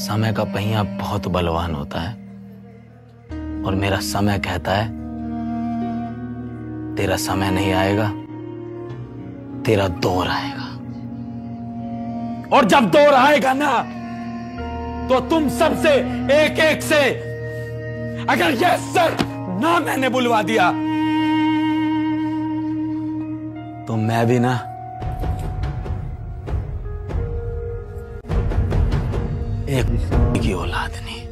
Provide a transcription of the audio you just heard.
समय का पहिया बहुत बलवान होता है और मेरा समय कहता है, तेरा समय नहीं आएगा, तेरा दौर आएगा। और जब दौर आएगा ना तो तुम सबसे एक एक से, अगर यस सर ना मैंने बुलवा दिया तो मैं भी ना एक की औलाद नहीं।